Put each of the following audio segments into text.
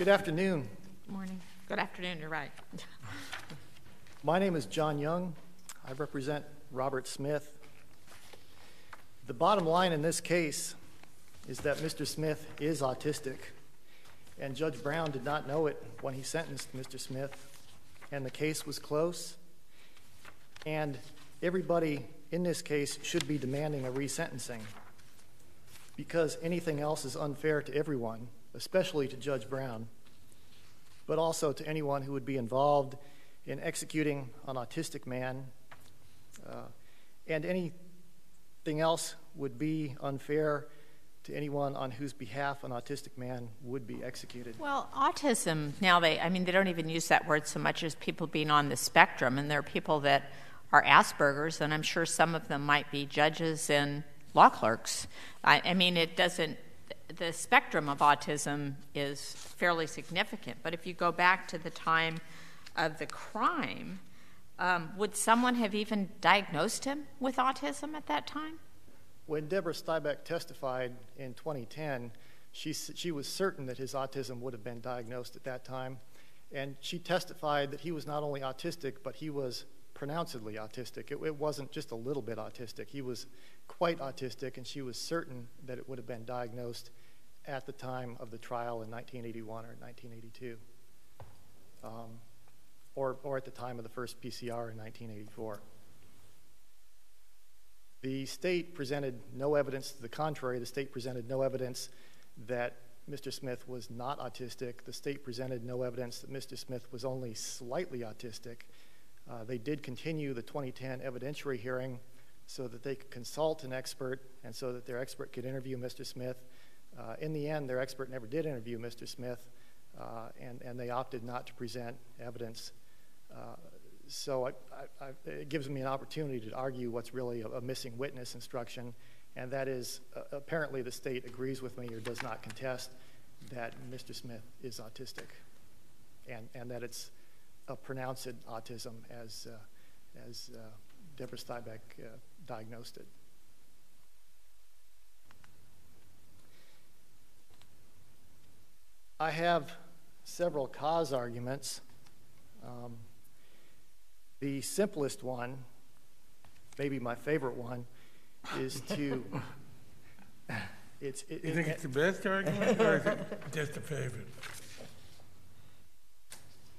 Good afternoon. Good Morning. Good afternoon, you're right. My name is John Young. I represent Robert Smith. The bottom line in this case is that Mr. Smith is autistic, and Judge Brown did not know it when he sentenced Mr. Smith, and the case was close. And everybody in this case should be demanding a resentencing because anything else is unfair to everyone, especially to Judge Brown, but also to anyone who would be involved in executing an autistic man. Uh, and anything else would be unfair to anyone on whose behalf an autistic man would be executed. Well, autism, now they, I mean, they don't even use that word so much as people being on the spectrum, and there are people that are Asperger's, and I'm sure some of them might be judges and law clerks. I, I mean, it doesn't, the spectrum of autism is fairly significant, but if you go back to the time of the crime, um, would someone have even diagnosed him with autism at that time? When Deborah Stiebeck testified in 2010, she, she was certain that his autism would have been diagnosed at that time. And she testified that he was not only autistic, but he was pronouncedly autistic. It, it, wasn't just a little bit autistic. He was quite autistic, and she was certain that it would have been diagnosed at the time of the trial in 1981 or 1982, um, or, or at the time of the first PCR in 1984. The state presented no evidence to the contrary. The state presented no evidence that Mr. Smith was not autistic. The state presented no evidence that Mr. Smith was only slightly autistic. Uh, they did continue the 2010 evidentiary hearing so that they could consult an expert and so that their expert could interview Mr. Smith. Uh, in the end, their expert never did interview Mr. Smith, uh, and, and they opted not to present evidence. Uh, so I, I, I, it gives me an opportunity to argue what's really a, a missing witness instruction, and that is uh, apparently the state agrees with me or does not contest that Mr. Smith is autistic, and, and that it's a pronounced autism as, uh, as uh, Deborah Stiebeck uh, diagnosed it. I have several cause arguments. Um, the simplest one, maybe my favorite one, is to. it's, it, you think it, it's the best argument, or is it just a favorite?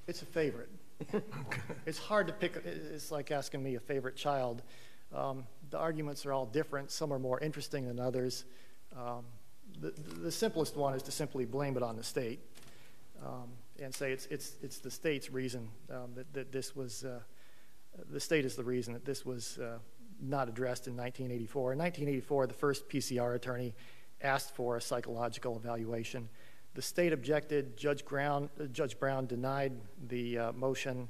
It's a favorite. it's hard to pick. It's like asking me a favorite child. Um, the arguments are all different. Some are more interesting than others. Um, the, the, simplest one is to simply blame it on the state um, and say it's, it's, it's the state's reason um, that, that this was, uh, the state is the reason that this was uh, not addressed in 1984. In 1984, the first PCR attorney asked for a psychological evaluation. The state objected. Judge, Brown, uh, Judge Brown denied the uh, motion,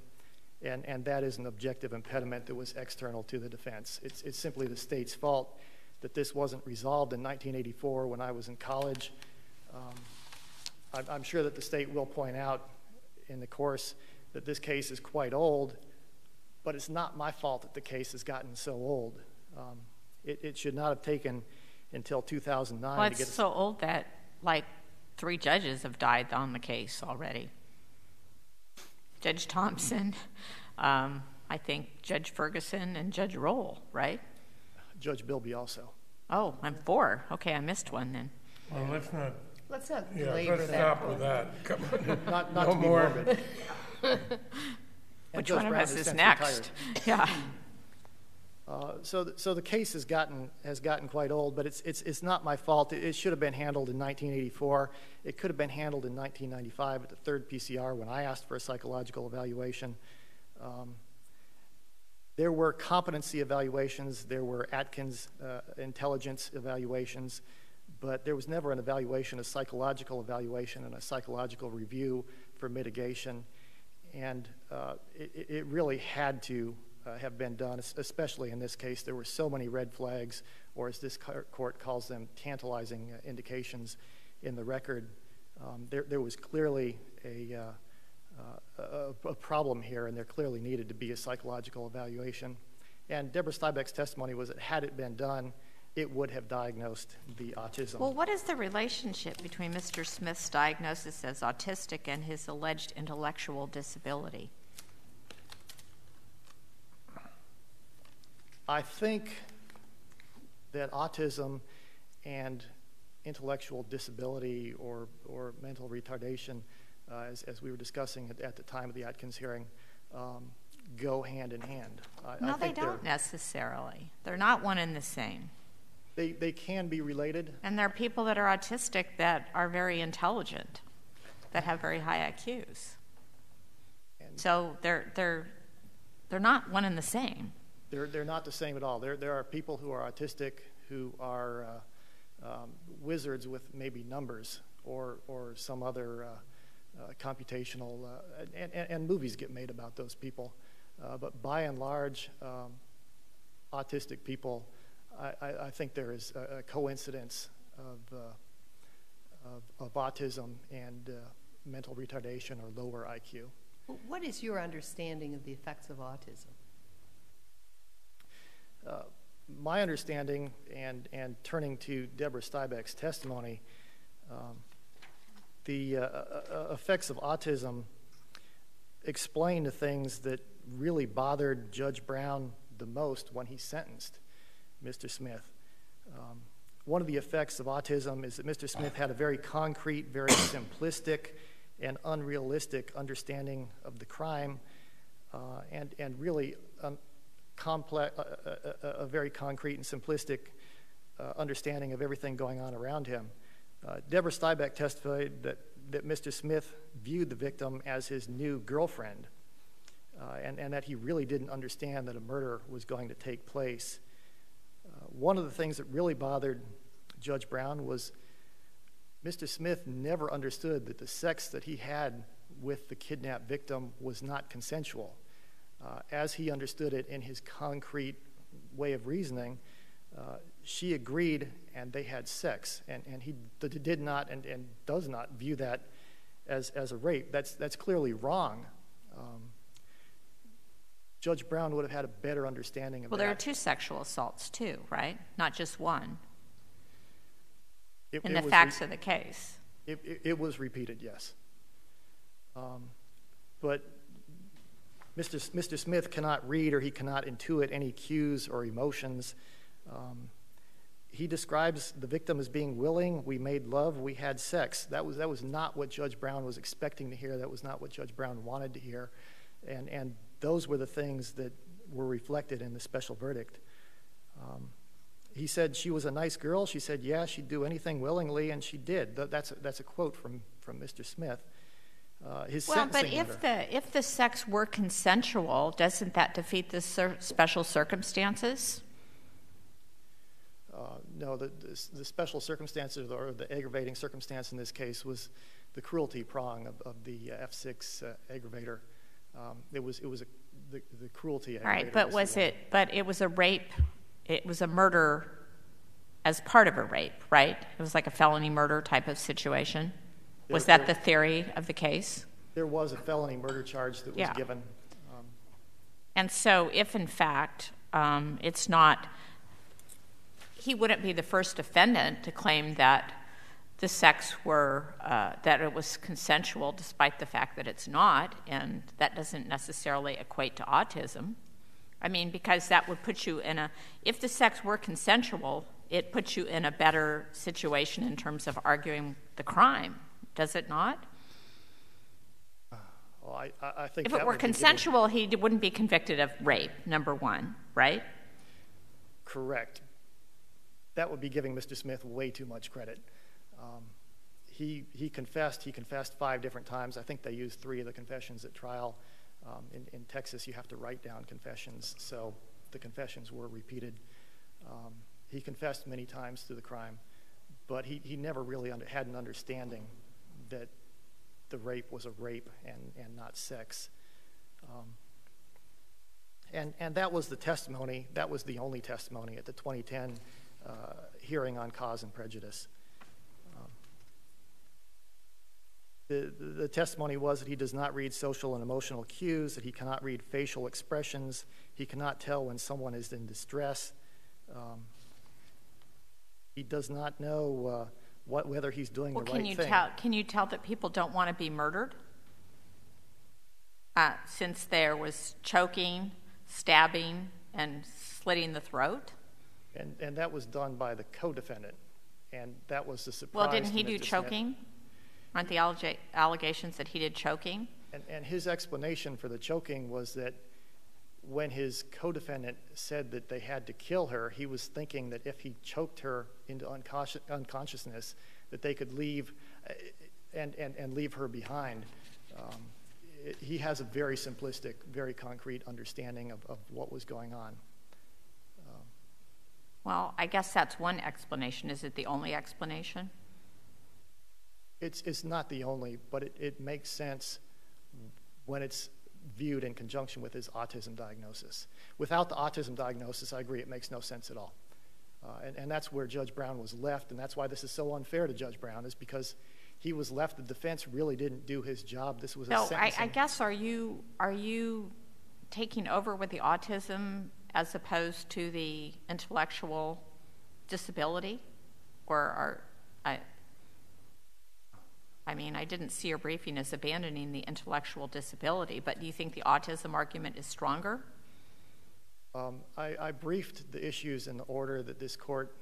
and, and that is an objective impediment that was external to the defense. It's, it's simply the state's fault that this wasn't resolved in 1984 when I was in college. Um, I'm, I'm sure that the state will point out in the course that this case is quite old, but it's not my fault that the case has gotten so old. Um, it, it, should not have taken until 2009 well, to get. It's so old that, like, three judges have died on the case already. Judge Thompson, um, I think Judge Ferguson, and Judge Roll, right? Judge Bilby also. Oh, I'm four. Okay, I missed one then. Well, let's not. Let's not yeah, labor let's that. stop with that. Come on. Not, not no to be more. morbid. Which Judge one of us is since next? Yeah. Uh, so, th- so the case has gotten has gotten quite old, but it's it's it's not my fault. It, should have been handled in 1984. It could have been handled in 1995 at the third PCR when I asked for a psychological evaluation. Um, there were competency evaluations. There were Atkins uh, intelligence evaluations, but there was never an evaluation, a psychological evaluation, and a psychological review for mitigation. And uh, it, really had to have been done, especially in this case. There were so many red flags, or as this court calls them, tantalizing uh, indications in the record. Um, there, there, was clearly a, uh, a, a, problem here, and there clearly needed to be a psychological evaluation. And Deborah Stiebeck's testimony was that had it been done, it would have diagnosed the autism. Well, what is the relationship between Mr. Smith's diagnosis as autistic and his alleged intellectual disability? I think that autism and intellectual disability or, or mental retardation, uh, as, as we were discussing at, at, the time of the Atkins hearing, um, go hand in hand. I, no, I they don't necessarily. They're not one and the same. They, they can be related. And there are people that are autistic that are very intelligent, that have very high IQs. And so they're, they're, they're not one and the same. They're, they're not the same at all. There, there are people who are autistic who are uh, um, wizards with maybe numbers or, or some other uh, uh, computational, uh, and, and, and, movies get made about those people. Uh, but by and large, um, autistic people I, I think there is a, a coincidence of, uh, of, of, autism and mental retardation or lower IQ. What is your understanding of the effects of autism? Uh, my understanding, and, and turning to Deborah Stiebeck's testimony, um, the uh, uh, effects of autism explain the things that really bothered Judge Brown the most when he sentenced Mr. Smith. Um, one of the effects of autism is that Mr. Smith had a very concrete, very simplistic, and unrealistic understanding of the crime, uh, and, and really complex, a, a, a, very concrete and simplistic uh, understanding of everything going on around him. Uh, Deborah Stiebeck testified that, that Mr. Smith viewed the victim as his new girlfriend, uh, and, and that he really didn't understand that a murder was going to take place one of the things that really bothered Judge Brown was Mr. Smith never understood that the sex that he had with the kidnapped victim was not consensual. Uh, as he understood it in his concrete way of reasoning, uh, she agreed and they had sex. And, and he did not and, and does not view that as, as a rape. That's, that's clearly wrong. Um, Judge Brown would have had a better understanding of well, that. Well, there are two sexual assaults, too, right? Not just one. It, in it the facts of the case. It, it, it was repeated, yes. Um, but Mr. S- Mr. Smith cannot read or he cannot intuit any cues or emotions. Um, he describes the victim as being willing. We made love. We had sex. That was, that was not what Judge Brown was expecting to hear. That was not what Judge Brown wanted to hear. And, and those were the things that were reflected in the special verdict. Um, he said she was a nice girl. She said, yeah, she'd do anything willingly, and she did. That's a, that's a quote from, from Mr. Smith. Uh, his well, but if the if the sex were consensual, doesn't that defeat the special circumstances? Uh, no, the, special circumstances or the aggravating circumstance in this case was the cruelty prong of, the F6 uh, aggravator. Um, it was it was a, the, the cruelty. Right, but was it? But it was a rape. It was a murder as part of a rape, right? It was like a felony murder type of situation. Was that the theory of the case? There was a felony murder charge that was given. Um, and so, if in fact um, it's not, he wouldn't be the first defendant to claim that the sex were uh, that it was consensual despite the fact that it's not and that doesn't necessarily equate to autism i mean because that would put you in a if the sex were consensual it puts you in a better situation in terms of arguing the crime does it not well, I, I think if it were consensual, he wouldn't be convicted of rape, number one, right? Correct. That would be giving Mr. Smith way too much credit. Um, he, he confessed. He confessed five different times. I think they used three of the confessions at trial. Um, in, in, Texas, you have to write down confessions, so the confessions were repeated. Um, he confessed many times to the crime, but he, he never really under, had an understanding that the rape was a rape and, and not sex. Um, and, and that was the testimony, that was the only testimony at the 2010 uh, hearing on cause and prejudice. The, the testimony was that he does not read social and emotional cues, that he cannot read facial expressions, he cannot tell when someone is in distress. Um, He does not know uh, what, whether he's doing Well, the can you thing. tell, can you tell that people don't want to be murdered? Uh, since there was choking, stabbing, and slitting the throat? And, and that was done by the co-defendant, and that was the surprise Well, didn't he do choking? Aren't the allega- allegations that he did choking? And, and his explanation for the choking was that when his co-defendant said that they had to kill her, he was thinking that if he choked her into unconsci- unconsciousness, that they could leave uh, and, and, and leave her behind. Um, it, he has a very simplistic, very concrete understanding of, of what was going on. Well, I guess that's one explanation. Is it the only explanation? It's, it's not the only, but it, it makes sense when it's viewed in conjunction with his autism diagnosis. Without the autism diagnosis, I agree, it makes no sense at all. Uh, and, and that's where Judge Brown was left, and that's why this is so unfair to Judge Brown, is because he was left, the defense really didn't do his job. This was a So I. I guess are you are you taking over with the autism as opposed to the intellectual disability, or are I? I mean, I didn't see your briefing as abandoning the intellectual disability, but do you think the autism argument is stronger? Um, I, I briefed the issues in the order that this court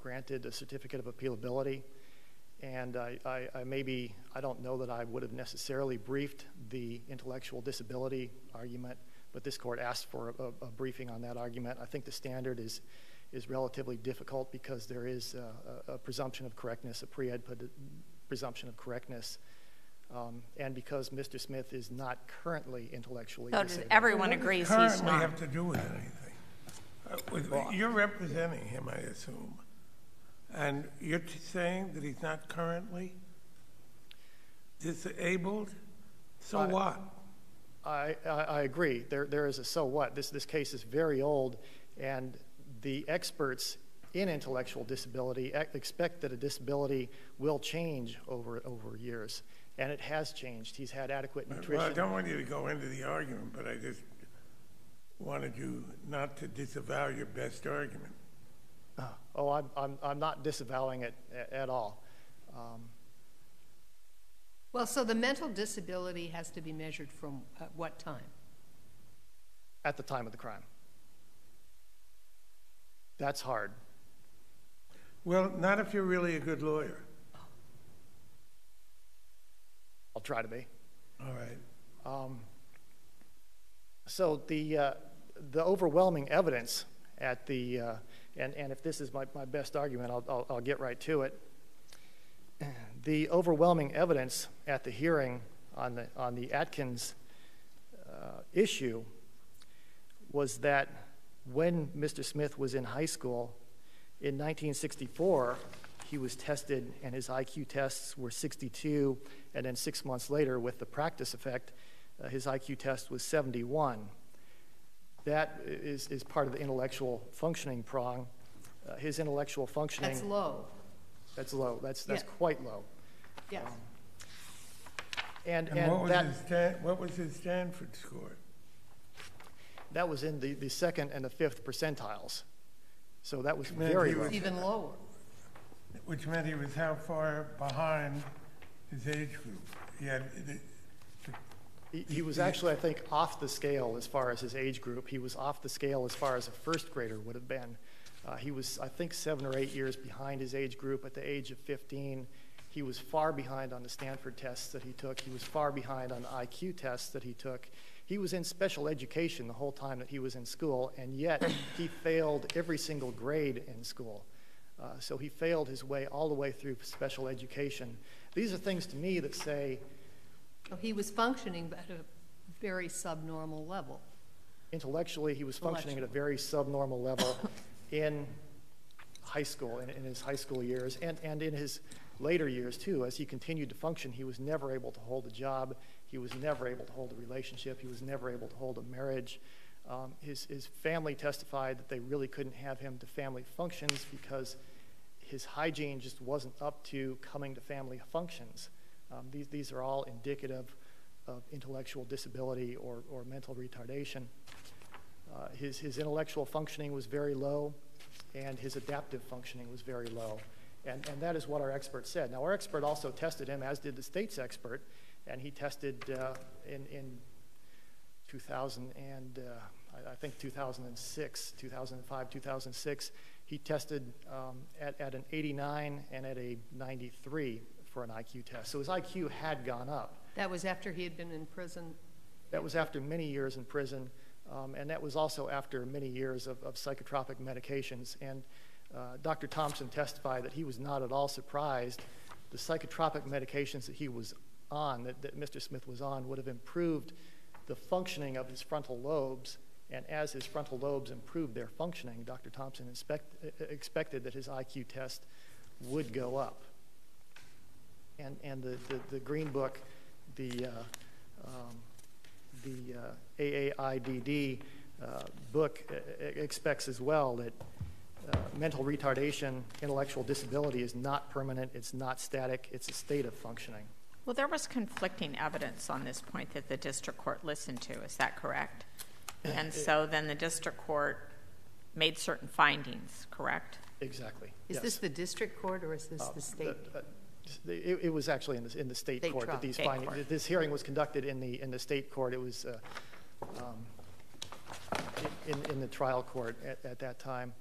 granted a certificate of appealability, and I, I, I maybe, I don't know that I would have necessarily briefed the intellectual disability argument, but this court asked for a, a briefing on that argument. I think the standard is, is relatively difficult because there is a, a presumption of correctness, a pre-ed presumption of correctness, um, and because Mr. Smith is not currently intellectually So does disabled. everyone What does agrees he's currently not? have to do with anything? Uh, with- You're representing him, I assume. And you're t- saying that he's not currently disabled? So I- what? I, I, I agree. There, there is a so what. This, this case is very old, and the experts in intellectual disability expect that a disability will change over, over years, and it has changed. He's had adequate Well, I don't want you to go into the argument, but I just wanted you not to disavow your best argument. Oh, I'm, I'm, I'm not disavowing it a- at all. Um, Well, so the mental disability has to be measured from at what time? at the time of the crime. That's hard. Well, not if you're really a good lawyer. I'll try to be. All right. So the, uh, the overwhelming evidence at the, uh, and, and if this is my, my best argument, I'll, I'll, I'll get right to it. The overwhelming evidence at the hearing on the, on the Atkins uh, issue was that when Mr. Smith was in high school in 1964, he was tested and his IQ tests were 62, and then six months later, with the practice effect, uh, his IQ test was 71. That is, is part of the intellectual functioning prong. Uh, his intellectual functioning That's low. that's low. That's that's Yeah. quite low. Yes. And And and, what was that his Stan, what was his Stanford score? that was in the, the second and the fifth percentiles. So that was meant very he low. was- Even lower. Which meant he was how far behind his age group? He had, the- He, he was actually, I think, off the scale as far as his age group. He was off the scale as far as a first grader would have been. Uh, he was, I think, seven or eight years behind his age group at the age of 15. He was far behind on the Stanford tests that he took. He was far behind on the IQ tests that he took. He was in special education the whole time that he was in school, and yet he failed every single grade in school. Uh, so he failed his way all the way through special education. These are things to me that say He was functioning at a very subnormal level. intellectually he was functioning at a very subnormal level in high school in, in his high school years and, and in his later years too as he continued to function he was never able to hold a job he was never able to hold a relationship he was never able to hold a marriage um, his, his family testified that they really couldn't have him to family functions because his hygiene just wasn't up to coming to family functions um, these, these are all indicative of intellectual disability or, or mental retardation uh, his, his intellectual functioning was very low. and his adaptive functioning was very low. And, and that is what our expert said. Now, our expert also tested him, as did the state's expert, and he tested uh, in, in 2000 and uh, I, I, think 2006, 2005, 2006, he tested um, at, at an 89 and at a 93 for an IQ test. So his IQ had gone up. That was after he had been in prison? That was after many years in prison, um, and that was also after many years of, of psychotropic medications. And uh, Dr. Thompson testified that he was not at all surprised. The psychotropic medications that he was on, that, that Mr. Smith was on, would have improved the functioning of his frontal lobes. And as his frontal lobes improved their functioning, Dr. Thompson expect, expected that his IQ test would go up. And, and the, the, the Green Book, the, uh, um, the uh, AAIDD uh, book expects as well that uh, mental retardation, intellectual disability is not permanent, it's not static, it's a state of functioning. Well, there was conflicting evidence on this point that the district court listened to. Is that correct? And so then the district court made certain findings, correct? Exactly. Is yes. this the district court or is this uh, the state? The, uh, it, it, was actually in the, in the state, state court trial. that these state findings. Court. This hearing was conducted in the in the state court. It was uh, um, in, in the trial court at, at, that time,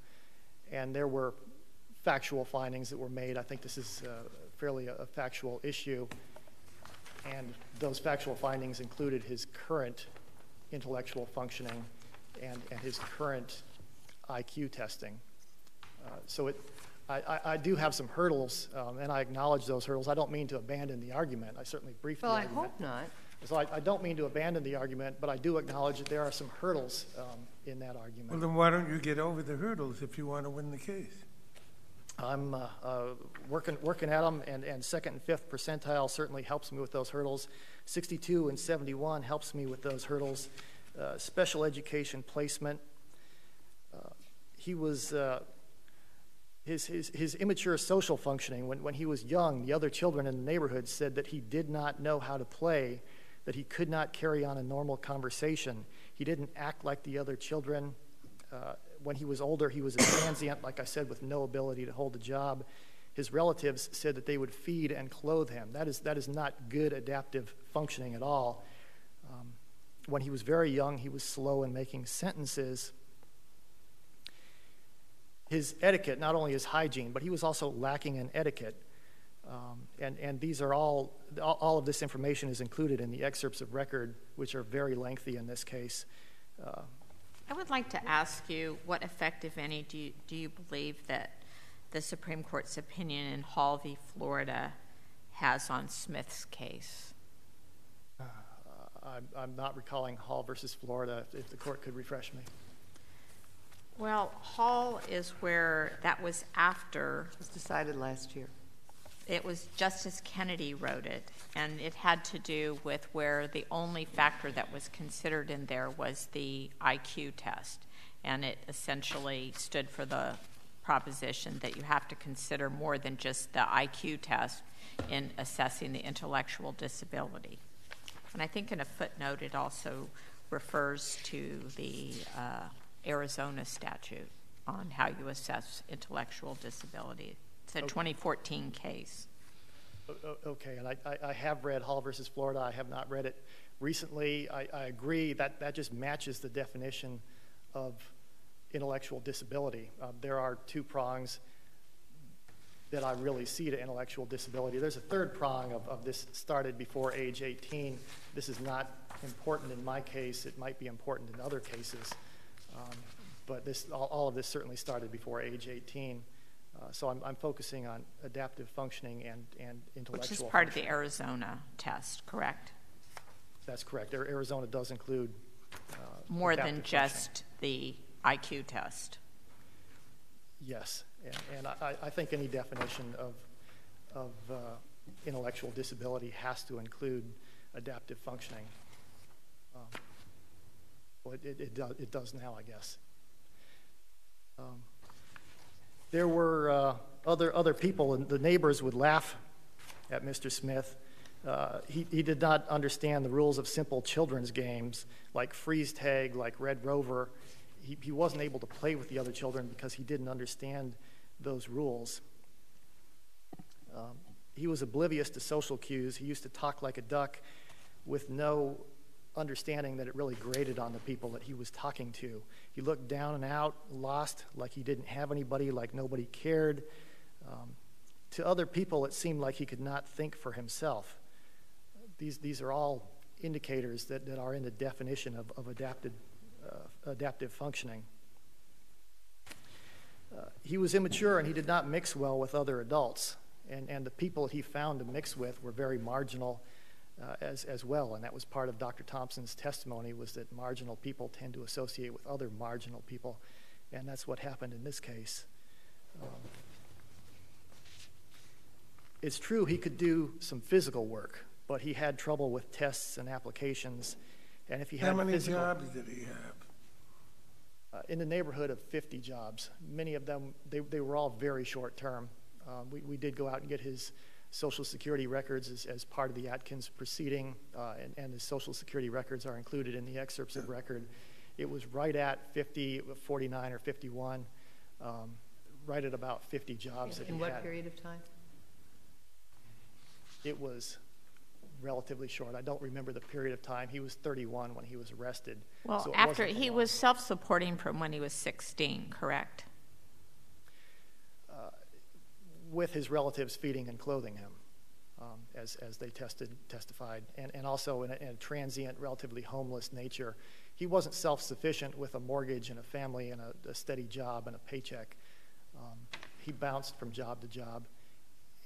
and there were factual findings that were made. I think this is uh, fairly a, a factual issue. And those factual findings included his current intellectual functioning and, and his current IQ testing. Uh, so it, I, I, I, do have some hurdles, um, and I acknowledge those hurdles. I don't mean to abandon the argument. I certainly briefed well, the argument. Well, I hope not. So I, I, don't mean to abandon the argument, but I do acknowledge that there are some hurdles um, in that argument. Well, then why don't you get over the hurdles if you want to win the case? I'm uh, uh, working, working at them, and, and second and fifth percentile certainly helps me with those hurdles. 62 and 71 helps me with those hurdles. Uh, special education placement. Uh, he was, uh, his, his, his immature social functioning, when, when he was young, the other children in the neighborhood said that he did not know how to play, that he could not carry on a normal conversation. He didn't act like the other children. When he was older, he was a transient, like I said, with no ability to hold a job. His relatives said that they would feed and clothe him. That is, that is not good adaptive functioning at all. Um, when he was very young, he was slow in making sentences. His etiquette, not only his hygiene, but he was also lacking in etiquette. Um, and, and these are all, all of this information is included in the excerpts of record, which are very lengthy in this case. Uh, I would like to ask you what effect, if any, do you, do you believe that the Supreme Court's opinion in Hall v. Florida has on Smith's case? Uh, I'm, I'm not recalling Hall versus Florida. If the court could refresh me. Well, Hall is where that was after. It was decided last year. It was Justice Kennedy wrote it, and it had to do with where the only factor that was considered in there was the IQ test. And it essentially stood for the proposition that you have to consider more than just the IQ test in assessing the intellectual disability. And I think in a footnote it also refers to the uh, Arizona statute on how you assess intellectual disability. It's a okay. 2014 case. Okay, and I, I, have read Hall versus Florida. I have not read it recently. I, I agree that that just matches the definition of intellectual disability. Uh, there are two prongs that I really see to intellectual disability. There's a third prong of, of this started before age 18. This is not important in my case. It might be important in other cases. Um, but this, all, all, of this certainly started before age 18. Uh, so I'm, I'm, focusing on adaptive functioning and, and intellectual Which is part of the Arizona test, correct? That's correct. Arizona does include uh, more than just the IQ test. Yes, and, and I, I, think any definition of, of uh, intellectual disability has to include adaptive functioning. Um, well, it, it, it, does, it does now, I guess. Um, there were uh, other, other people, and the neighbors would laugh at Mr. Smith. Uh, he, he did not understand the rules of simple children's games like freeze tag, like Red Rover. he, he wasn't able to play with the other children because he didn't understand those rules. Um, he was oblivious to social cues. He used to talk like a duck with no understanding that it really grated on the people that he was talking to. He looked down and out, lost, like he didn't have anybody, like nobody cared. Um, to other people, it seemed like he could not think for himself. These, these are all indicators that, that are in the definition of, of adapted, uh, adaptive functioning. Uh, he was immature and he did not mix well with other adults. And, and the people he found to mix with were very marginal uh, as, as well. And that was part of Dr. Thompson's testimony was that marginal people tend to associate with other marginal people. And that's what happened in this case. Um, it's true he could do some physical work, but he had trouble with tests and applications. And if he had How many physical, jobs did he have? uh, in the neighborhood of 50 jobs. Many of them, they, they were all very short term. Um, we, we did go out and get his Social Security records as, as part of the Atkins proceeding, uh, and, and his Social Security records are included in the excerpts of record. It was right at 50, 49 or 51, um, right at about 50 jobs that In what had. period of time? It was relatively short. I don't remember the period of time. He was 31 when he was arrested. Well, so after he long. was self supporting from when he was 16, correct? With his relatives feeding and clothing him, um, as, as they tested, testified, and, and also in a, in a transient, relatively homeless nature. He wasn't self sufficient with a mortgage and a family and a, a steady job and a paycheck. Um, he bounced from job to job.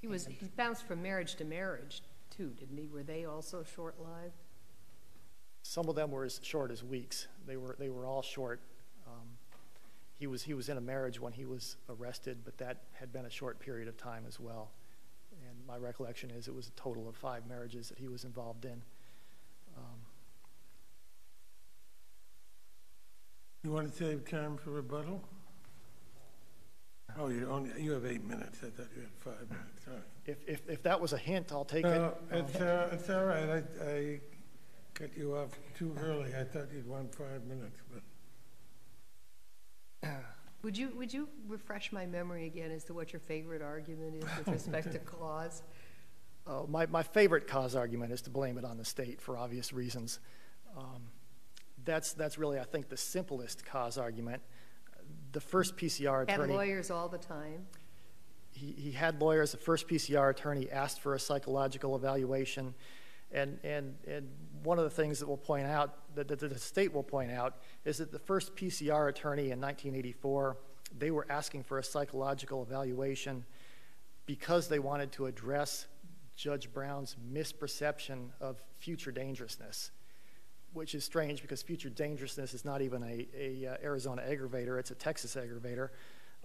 He was, he bounced from marriage to marriage, too, didn't he? Were they also short-lived? Some of them were as short as weeks. They were, they were all short. He, was, he was in a marriage when he was arrested, but that had been a short period of time as well. And my recollection is it was a total of five marriages that he was involved in. Um, You want to save time for rebuttal? Oh, you only, you have eight minutes. I thought you had five minutes. Right. if, if, if that was a hint, I'll take it. It's, uh, it's all right. I, I cut you off too early. I thought you'd want five minutes, but. Would you, would you refresh my memory again as to what your favorite argument is with respect to cause? Uh, my, my favorite cause argument is to blame it on the state for obvious reasons. Um, that's, that's really, I think, the simplest cause argument. The first PCR Had attorney. lawyers all the time? he, he had lawyers. The first PCR attorney asked for a psychological evaluation. And, and, and one of the things that we'll point out, that, the state will point out, is that the first PCR attorney in 1984, they were asking for a psychological evaluation because they wanted to address Judge Brown's misperception of future dangerousness, which is strange because future dangerousness is not even a, a uh, Arizona aggravator; it's a Texas aggravator.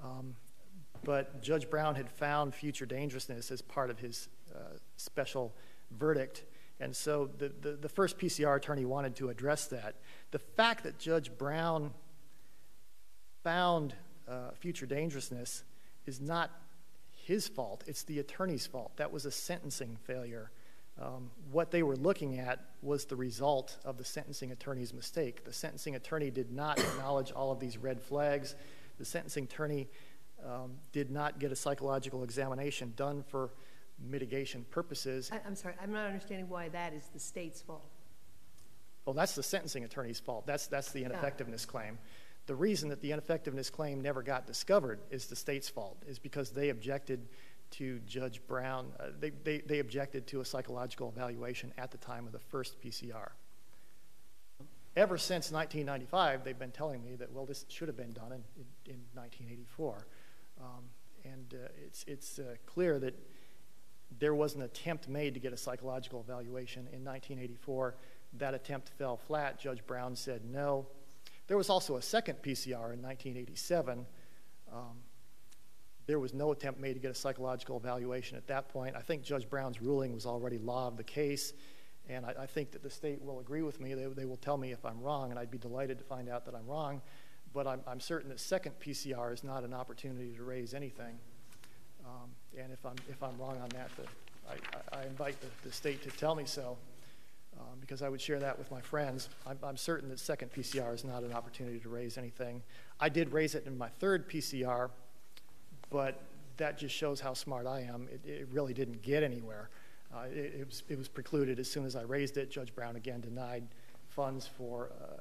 Um, but Judge Brown had found future dangerousness as part of his uh, special verdict. And so the, first PCR attorney wanted to address that. The fact that Judge Brown found uh, future dangerousness is not his fault, it's the attorney's fault. That was a sentencing failure. Um, what they were looking at was the result of the sentencing attorney's mistake. The sentencing attorney did not acknowledge all of these red flags. The sentencing attorney um, did not get a psychological examination done for mitigation purposes. I, I'm sorry, I'm not understanding why that is the state's fault. Well, that's the sentencing attorney's fault. That's, that's the ineffectiveness claim. The reason that the ineffectiveness claim never got discovered is the state's fault, is because they objected to Judge Brown, uh, they, they, they objected to a psychological evaluation at the time of the first PCR. Ever since 1995, they've been telling me that, well, this should have been done in, in, in 1984. Um, and uh, it's, it's uh, clear that there was an attempt made to get a psychological evaluation in 1984. That attempt fell flat. Judge Brown said no. There was also a second PCR in 1987. Um, there was no attempt made to get a psychological evaluation at that point. I think Judge Brown's ruling was already law of the case, and I, I think that the state will agree with me. They, they, will tell me if I'm wrong, and I'd be delighted to find out that I'm wrong. But I'm, I'm certain that second PCR is not an opportunity to raise anything. Um, and if I'm, if I'm wrong on that, the, I, I, invite the, the, state to tell me so. Um, because I would share that with my friends. I'm, I'm certain that second PCR is not an opportunity to raise anything. I did raise it in my third PCR, but that just shows how smart I am. It, it really didn't get anywhere. Uh, it, it, was, it was precluded as soon as I raised it. Judge Brown again denied funds for uh,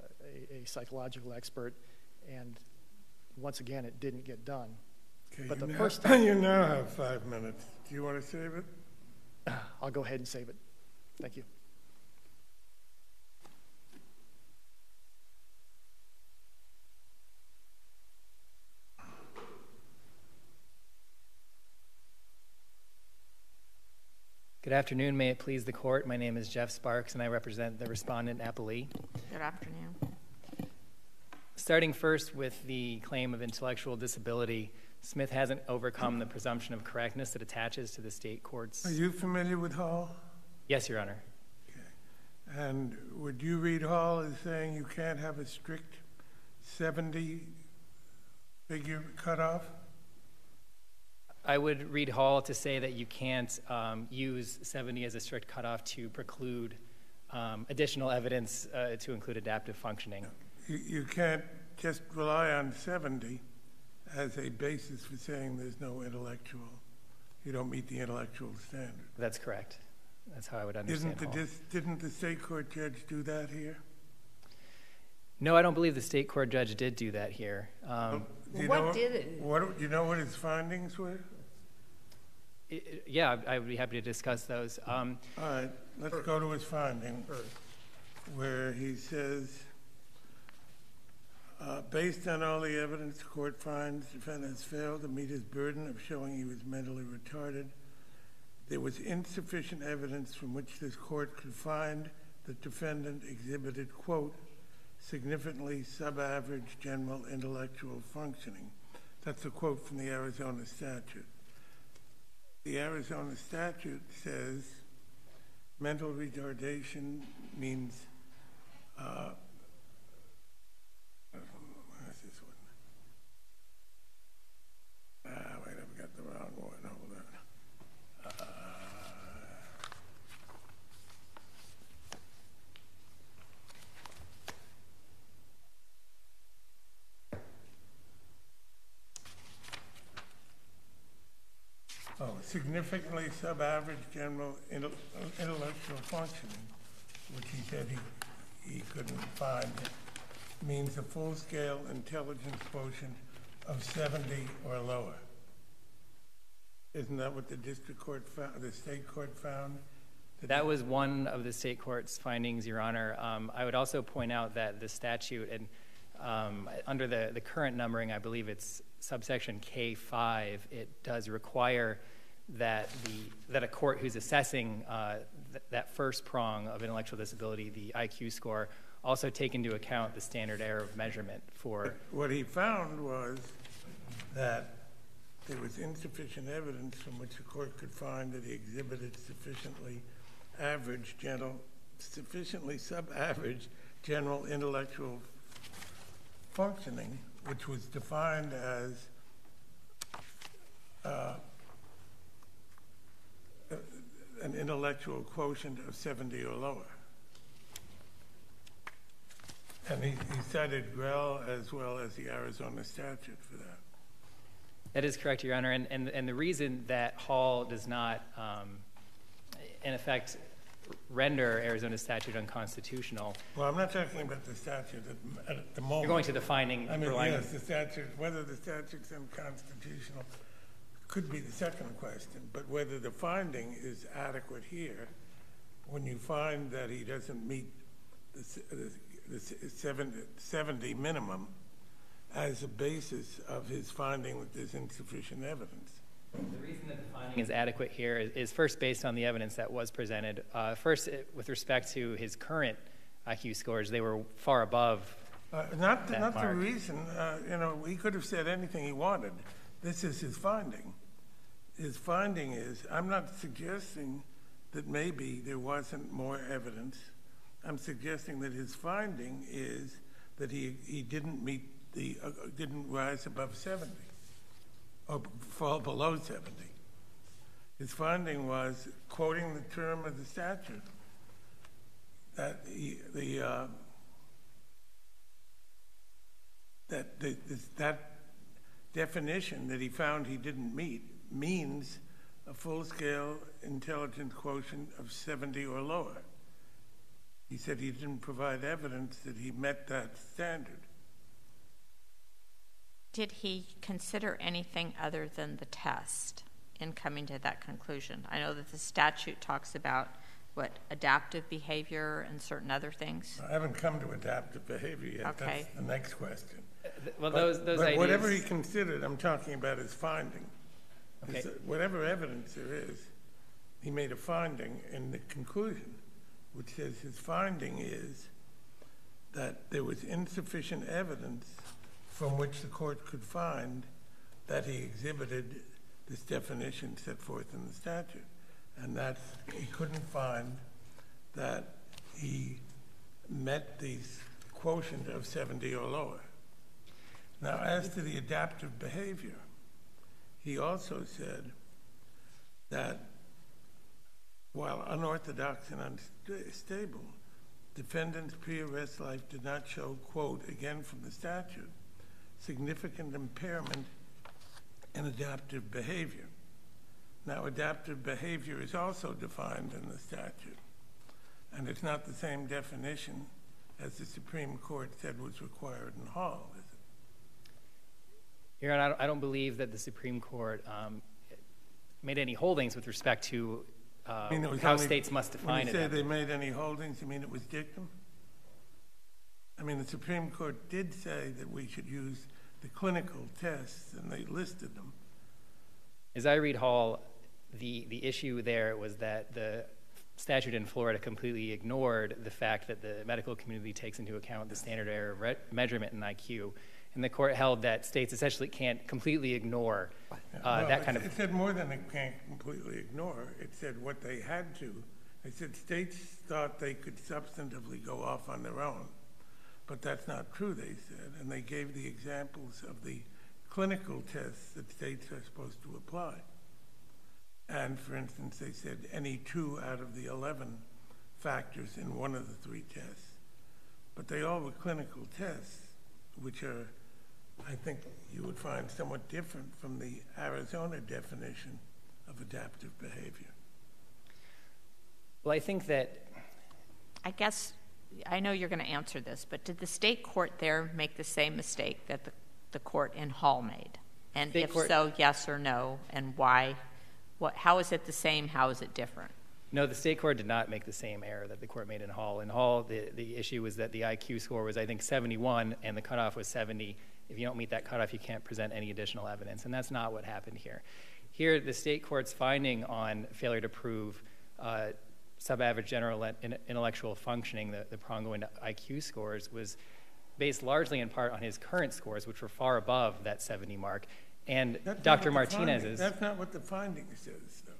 a, a psychological expert, and once again, it didn't get done. Okay, But the now- first time- You now have five minutes. Do you want to save it? I'll go ahead and save it. Thank you. Good afternoon. May it please the court. My name is Jeff Sparks, and I represent the respondent appellee. Good afternoon. Starting first with the claim of intellectual disability, Smith hasn't overcome the presumption of correctness that attaches to the state courts. Are you familiar with Hall? Yes, Your Honor. And would you read Hall as saying you can't have a strict 70 figure cutoff? I would read Hall to say that you can't um, use 70 as a strict cutoff to preclude um, additional evidence uh, to include adaptive functioning. You, you can't just rely on 70 as a basis for saying there's no intellectual, you don't meet the intellectual standard. That's correct. That's how I would understand Isn't the, Hall. dis- didn't the state court judge do that here? No, I don't believe the state court judge did do that here. Um, Do you What did it? What, do you know what his findings were? i- i- yeah, I would be happy to discuss those. Um, All right, let's go to his finding, where he says, Uh, based on all the evidence, the court finds the defendant has failed to meet his burden of showing he was mentally retarded. There was insufficient evidence from which this court could find the defendant exhibited, quote, significantly sub-average general intellectual functioning. That's a quote from the Arizona statute. The Arizona statute says mental retardation means, uh, where's this one? Ah, wait, I've got the wrong one, hold on. Uh, Oh, significantly sub-average general intellectual functioning, which he said he, he couldn't find, means a full-scale intelligence quotient of 70 or lower. Isn't that what the district court found, the state court found? That was one of the state court's findings, Your Honor. Um, I would also point out that the statute, and um, under the, the current numbering, I believe it's subsection K5, it does require that the that a court who's assessing uh, th- that first prong of intellectual disability, the IQ score, also take into account the standard error of measurement for. What he found was that there was insufficient evidence from which the court could find that he exhibited sufficiently average general, sufficiently sub-average general intellectual functioning, which was defined as uh, an intellectual quotient of 70 or lower. And he, cited Grell as well as the Arizona statute for that. That is correct, Your Honor. And, the reason that Hall does not, um, in effect, render Arizona statute unconstitutional, Well, I'm not talking about the statute at, the moment. you're going to the finding. I mean, yes, the statute, whether the statute's unconstitutional could be the second question, but whether the finding is adequate here, when you find that he doesn't meet the, the the 70, 70 minimum as a basis of his finding that there's insufficient evidence. The reason that the finding is adequate here is, first based on the evidence that was presented. Uh, first, with respect to his current IQ scores, they were far above. Uh, Not, the- That not the reason, uh, you know, he could have said anything he wanted. This is his finding. His finding is, I'm not suggesting that maybe there wasn't more evidence. I'm suggesting that his finding is that he, didn't meet the, uh, didn't rise above 70, or fall below 70. His finding was, quoting the term of the statute, that the uh, that that definition that he found he didn't meet means a full-scale intelligence quotient of 70 or lower. He said he didn't provide evidence that he met that standard. Did he consider anything other than the test in coming to that conclusion? I know that the statute talks about what adaptive behavior and certain other things. I haven't come to adaptive behavior yet. Okay. That's the next question. Well, But- those, those but ideas. whatever he considered, I'm talking about his finding. Okay. Whatever evidence there is, he made a finding in the conclusion, which says his finding is that there was insufficient evidence from which the court could find that he exhibited this definition set forth in the statute. And that he couldn't find that he met these quotient of 70 or lower. Now, as to the adaptive behavior, he also said that while unorthodox and unstable, defendant's pre-arrest life did not show, quote, again from the statute, significant impairment in adaptive behavior. Now, adaptive behavior is also defined in the statute, and it's not the same definition as the Supreme Court said was required in Hall? Your Honor, I don't- believe that the Supreme Court um, made any holdings with respect to uh, I mean, how only- states must define When you say it. they made any holdings, you mean it was dictum? I mean, the Supreme Court did say that we should use the clinical tests, and they listed them. As I read Hall, the, the issue there was that the statute in Florida completely ignored the fact that the medical community takes into account the standard error of re- measurement in IQ. And the court held that states essentially can't completely ignore uh, that kind of. It said more than it can't completely ignore. It said what they had to. It said states thought they could substantively go off on their own. But that's not true, they said. And they gave the examples of the clinical tests that states are supposed to apply. And for instance, they said any two out of the 11 factors in one of the three tests. But they all were clinical tests, which are, I think you would find somewhat different from the Arizona definition of adaptive behavior. Well, I think that I guess, I know you're going to answer this, but did the state court there make the same mistake that the, the court in Hall made? And State if court- so, yes or no, and why? What, how is it the same? How is it different? No, the state court did not make the same error that the court made in Hall. In Hall, the, the issue was that the IQ score was, I think, 71, and the cutoff was 70. If you don't meet that cutoff, you can't present any additional evidence, and that's not what happened here. Here, the state court's finding on failure to prove uh, sub-average general intellectual functioning, the, the Prongo IQ scores, was based largely in part on his current scores, which were far above that 70 mark. And That's Dr. Martinez's. That's not what the finding says, though.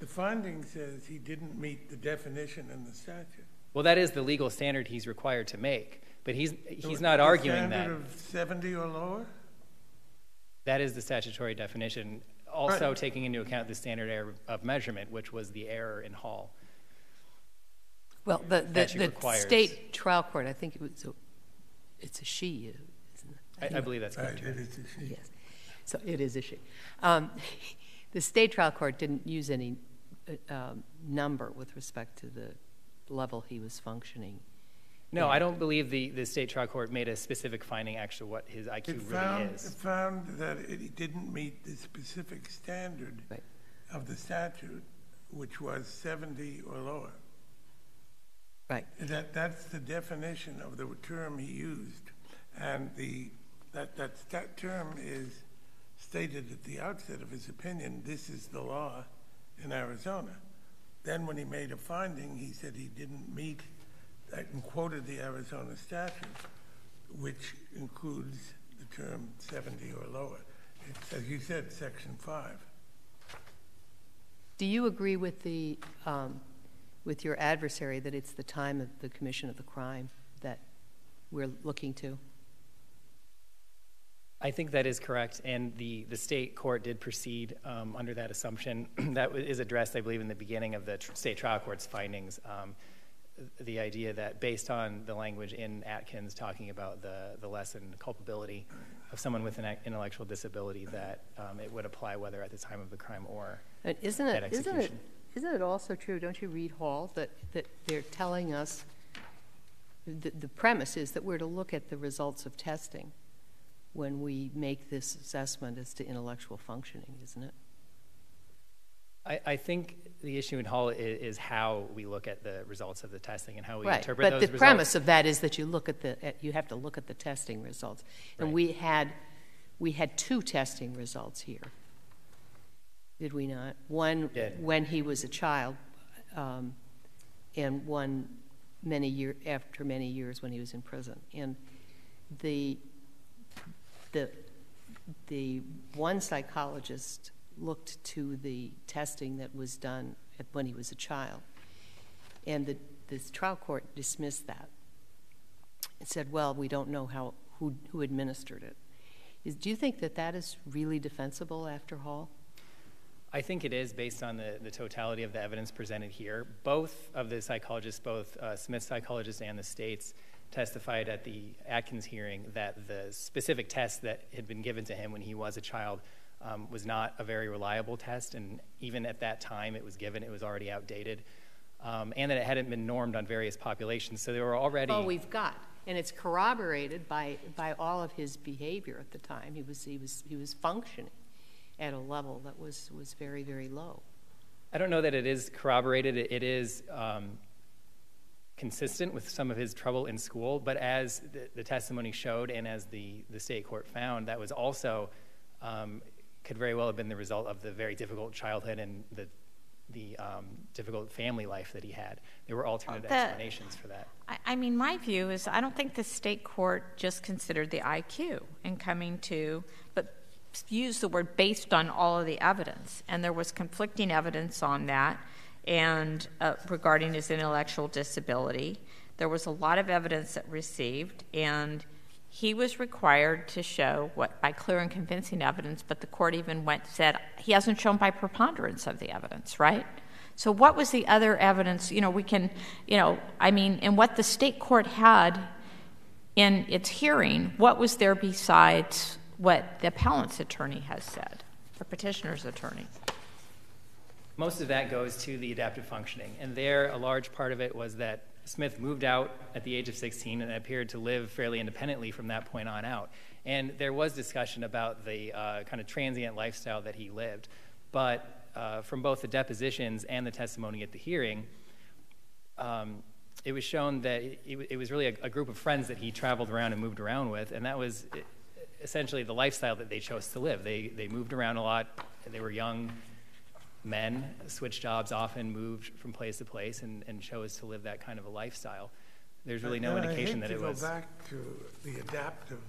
The finding says he didn't meet the definition in the statute. Well, that is the legal standard he's required to make, but he's he's not the arguing that. Standard of 70 or lower? That is the statutory definition, also Right. taking into account the standard error of measurement, which was the error in Hall. Well, the, the, the state trial court, I think it was, a- it's a she, isn't it? I, I believe that's Right, correct. it Your a she. Yes, so it is a she. Um, The state trial court didn't use any uh, um, number with respect to the level he was functioning. No, I don't believe the, the state trial court made a specific finding actually what his It IQ really found, it is. found that it didn't meet the specific standard Right. of the statute, which was 70 or lower. Right, That, that's the definition of the term he used. And the, that, that, that term is stated at the outset of his opinion, this is the law in Arizona. Then when he made a finding, he said he didn't meet, and quoted the Arizona statute, which includes the term 70 or lower. It's, as you said, section five. do you agree with the, um, with your adversary that it's the time of the commission of the crime that we're looking to? I think that is correct, and the, the state court did proceed um, under that assumption. that is addressed, I believe, in the beginning of the tr- state trial court's findings. Um, the idea that based on the language in Atkins talking about the, the lessened culpability of someone with an intellectual disability, that um, it would apply whether at the time of the crime or And isn't at it, isn't it, execution. isn't it also true, don't you read Hall, that, that they're telling us, the, the premise is that we're to look at the results of testing when we make this assessment as to intellectual functioning, isn't it? I, I think the issue in Hall is, is how we look at the results of the testing and how we Right, interpret but those the results. premise of that is that you look at the, at- you have to look at the testing results. And Right. we had, we had two testing results here, did we not? One, did. when he was a child, um, and one many year, after many years when he was in prison. And the, the, the one psychologist looked to the testing that was done when he was a child. And the, the trial court dismissed that. It said, well, we don't know how, who, who administered it. Is, do you think that that is really defensible after Hall? I think it is based on the, the totality of the evidence presented here. Both of the psychologists, both uh, Smith's psychologist and the state's, testified at the Atkins hearing that the specific test that had been given to him when he was a child um, was not a very reliable test, and even at that time it was given, it was already outdated, um, and that it hadn't been normed on various populations. So they were already. Oh, we've got, and it's corroborated by, by all of his behavior at the time. He was, he was, he was functioning at a level that was, was very, very low. I don't know that it is corroborated. It, it is um, consistent with some of his trouble in school, but as the, the, testimony showed and as the, the state court found, that was also um, could very well have been the result of the very difficult childhood and the the um, difficult family life that he had. There were alternate The- explanations for that. I, I mean, my view is I don't think the state court just considered the IQ in coming to, but used the word based on all of the evidence. And there was conflicting evidence on that and uh, regarding his intellectual disability. There was a lot of evidence that received, and he was required to show what by clear and convincing evidence, but the court even went said he hasn't shown by preponderance of the evidence, right? So what was the other evidence? You know, we can, you know, I mean, and what the state court had in its hearing, what was there besides what the appellant's attorney has said, the petitioner's attorney? Most of that goes to the adaptive functioning, and there a large part of it was that Smith moved out at the age of 16 and appeared to live fairly independently from that point on out. And there was discussion about the uh, kind of transient lifestyle that he lived. But uh, from both the depositions and the testimony at the hearing, um, it was shown that it, it was really a, a, group of friends that he traveled around and moved around with, and that was essentially the lifestyle that they chose to live. They, they moved around a lot, they were young men switched jobs often, moved from place to place, and, and chose to live that kind of a lifestyle. There's really no And indication I that hate it to was. go back to the adaptive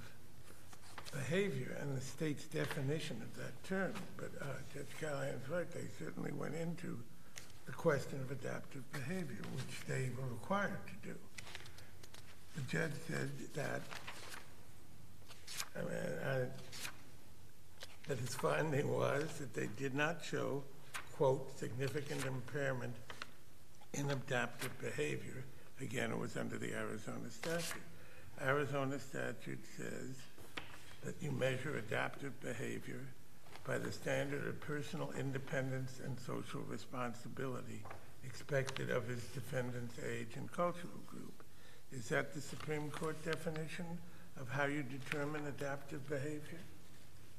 behavior and the state's definition of that term, but uh, Judge Callahan's right. They certainly went into the question of adaptive behavior, which they were required to do. The judge said that I mean, I, that his finding was that they did not show, quote, significant impairment in adaptive behavior. Again, it was under the Arizona statute. Arizona statute says that you measure adaptive behavior by the standard of personal independence and social responsibility expected of his defendant's age and cultural group. Is that the Supreme Court definition of how you determine adaptive behavior?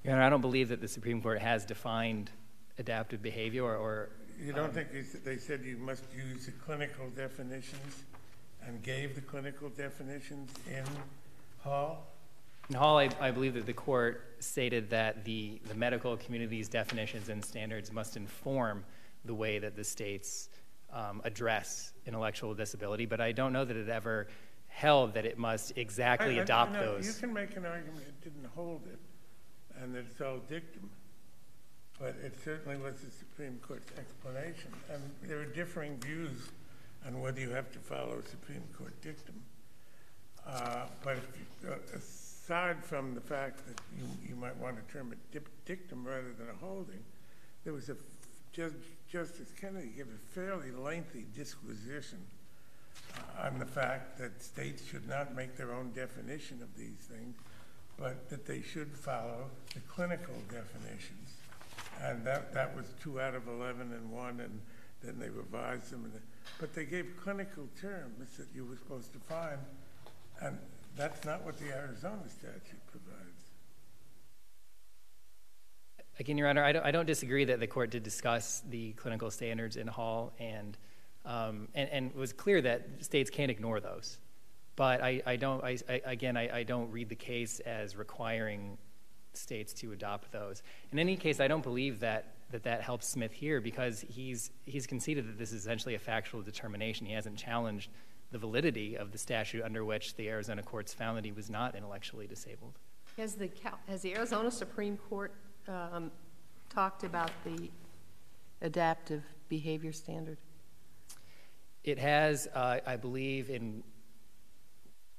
Your Honor, I don't believe that the Supreme Court has defined adaptive behavior or. or You don't think they said, you must use the clinical definitions and gave the clinical definitions in Hall? in Hall, I, I believe that the court stated that the, the medical community's definitions and standards must inform the way that the states um, address intellectual disability, but I don't know that it ever held that it must exactly I- I- adopt no, You can make an argument it didn't hold it, and that it's all dictum, but it certainly was the Supreme Court's explanation. And there are differing views on whether you have to follow a Supreme Court dictum. Uh, But uh, aside from the fact that you, you might want to term it dip- dictum rather than a holding, there was a Justice Kennedy gave a fairly lengthy disquisition on the fact that states should not make their own definition of these things, but that they should follow the clinical definitions. And that, that was two out of 11 and one, and then they revised them. And, but they gave clinical terms that you were supposed to find, and that's not what the Arizona statute provides. Again, Your Honor, I don't, I don't disagree that the court did discuss the clinical standards in Hall and, um, and, and was clear that states can't ignore those. But I, I don't, I, I, again, I, I don't read the case as requiring states to adopt those. In any case, I don't believe that that, that helps Smith here because he's, he's conceded that this is essentially a factual determination. He hasn't challenged the validity of the statute under which the Arizona courts found that he was not intellectually disabled. Has the, has the Arizona Supreme Court um, talked about the adaptive behavior standard? It has, uh, I believe, in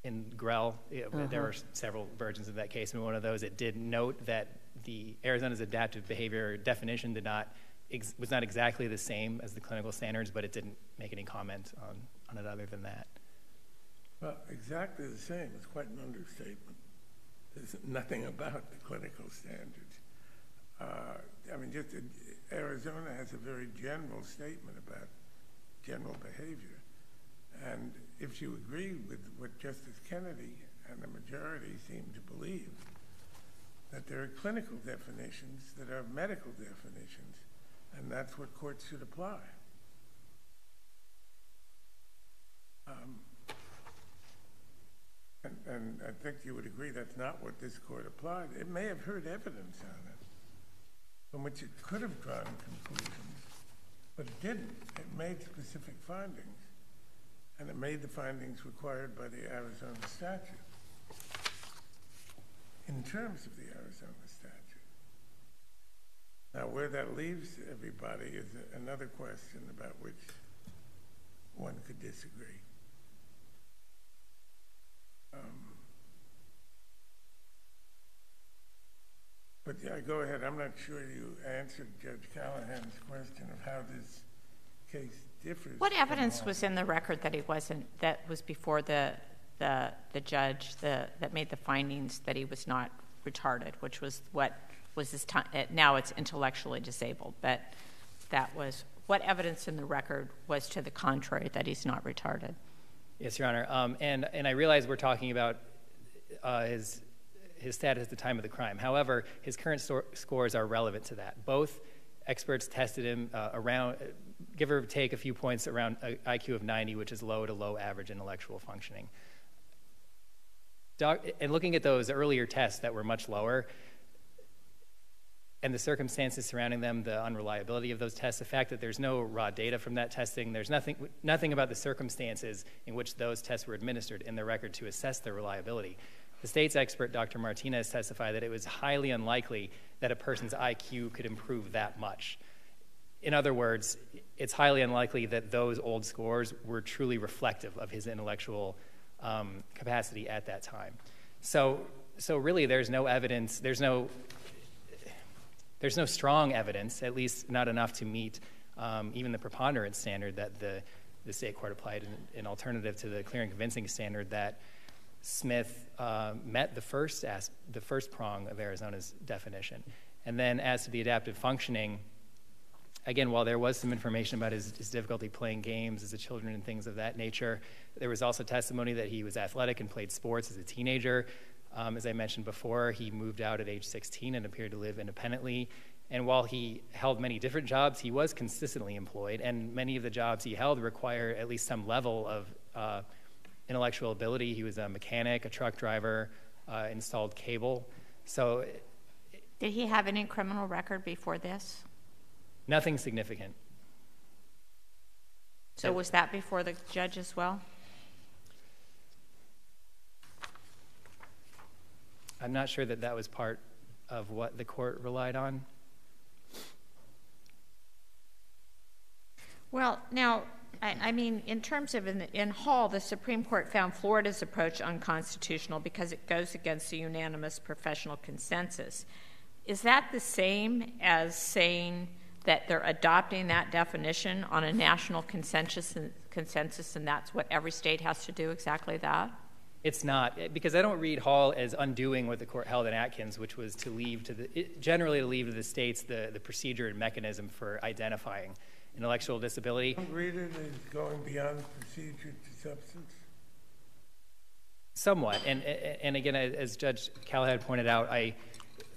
in Grell, uh-huh. there were several versions of that case. In one of those, it did note that the Arizona's adaptive behavior definition did not ex- was not exactly the same as the clinical standards, but it didn't make any comment on, on it other than that. Well, exactly the same. It's quite an understatement. There's nothing about the clinical standards. Uh, I mean, just uh, Arizona has a very general statement about general behavior. And if you agree with what Justice Kennedy and the majority seem to believe, that there are clinical definitions that are medical definitions, and that's what courts should apply. Um, and, and I think you would agree that's not what this court applied. It may have heard evidence on it from which it could have drawn conclusions, but it didn't. It made specific findings, and it made the findings required by the Arizona statute in terms of the Arizona statute. Now, where that leaves everybody is another question about which one could disagree. Um, but go ahead. I'm not sure you answered Judge Callahan's question of how this case differs. What evidence was in the record that he wasn't, that was before the, the, the judge the, that made the findings that he was not retarded, which was what was his time, now it's intellectually disabled, but that was, what evidence in the record was to the contrary that he's not retarded? Yes, Your Honor. Um, and, and I realize we're talking about uh, his his status at the time of the crime. However, his current sto- scores are relevant to that. Both experts tested him uh, around, give or take a few points around IQ of 90, which is low to low average intellectual functioning. Doc, and looking at those earlier tests that were much lower, and the circumstances surrounding them, the unreliability of those tests, the fact that there's no raw data from that testing, there's nothing, nothing about the circumstances in which those tests were administered in the record to assess their reliability. The state's expert, Dr. Martinez, testified that it was highly unlikely that a person's IQ could improve that much. In other words, it's highly unlikely that those old scores were truly reflective of his intellectual um, capacity at that time. So, so really, there's no evidence. There's no there's no strong evidence, at least not enough to meet um, even the preponderance standard that the the state court applied, an alternative to the clear and convincing standard that Smith uh, met the first, as, the first prong of Arizona's definition. And then as to the adaptive functioning, again, while there was some information about his, his, difficulty playing games as a children and things of that nature, there was also testimony that he was athletic and played sports as a teenager. Um, as I mentioned before, he moved out at age 16 and appeared to live independently. And while he held many different jobs, he was consistently employed, and many of the jobs he held require at least some level of uh, intellectual ability. He was a mechanic, a truck driver, uh, installed cable. So, did he have any criminal record before this? Nothing significant. So, was that before the judge as well? I'm not sure that that was part of what the court relied on. Well, now, I, I mean, in terms of in, in Hall, the Supreme Court found Florida's approach unconstitutional because it goes against the unanimous professional consensus. Is that the same as saying that they're adopting that definition on a national consensus consensus and that's what every state has to do exactly that? It's not eh, because I don't read Hall as undoing what the court held in Atkins, which was to leave to the eh, generally to leave to the states the, the procedure and mechanism for identifying intellectual disability. Don't read it as going beyond procedure to substance. Somewhat, and eh, and again, as Judge Callahan pointed out, I